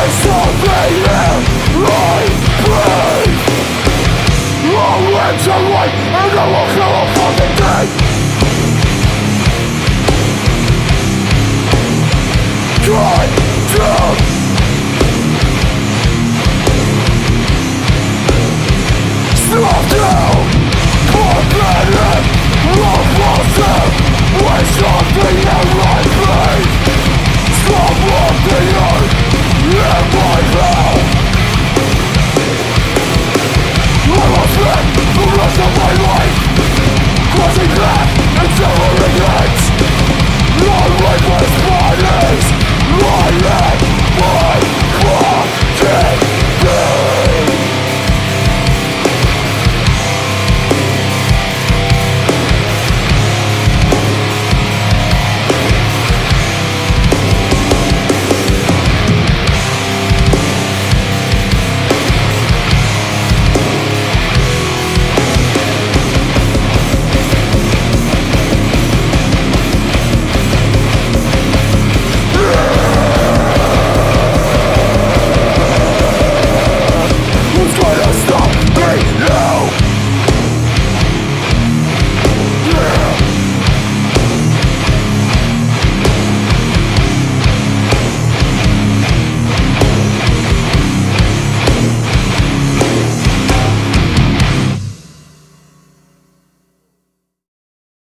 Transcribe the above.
I walk